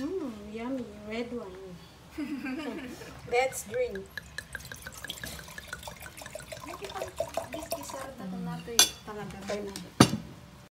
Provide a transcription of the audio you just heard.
Mmm, yummy. Red wine. Let's drink. Nakita, biskisar na ito natin talaga. Pineapple.